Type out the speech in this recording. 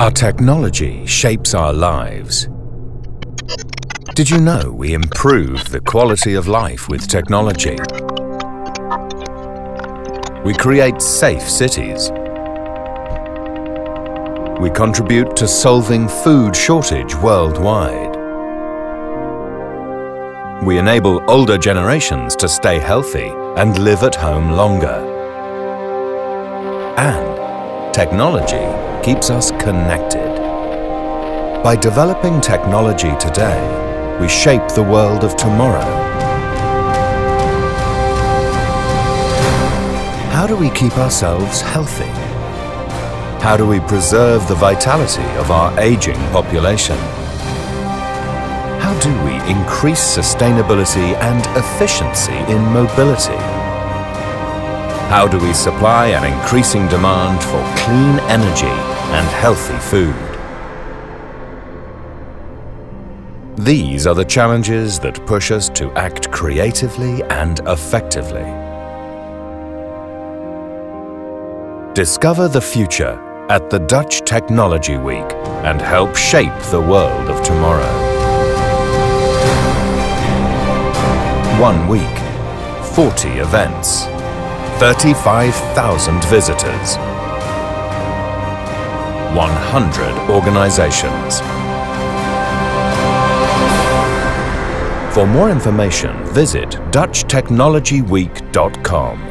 Our technology shapes our lives. Did you know we improve the quality of life with technology? We create safe cities. We contribute to solving food shortage worldwide. We enable older generations to stay healthy and live at home longer. And technology keeps us connected. By developing technology today, we shape the world of tomorrow. How do we keep ourselves healthy? How do we preserve the vitality of our aging population? How do we increase sustainability and efficiency in mobility? How do we supply an increasing demand for clean energy and healthy food? These are the challenges that push us to act creatively and effectively. Discover the future at the Dutch Technology Week and help shape the world of tomorrow. One week, 40 events, 35,000 visitors, 100 organizations. For more information, visit DutchTechnologyWeek.com.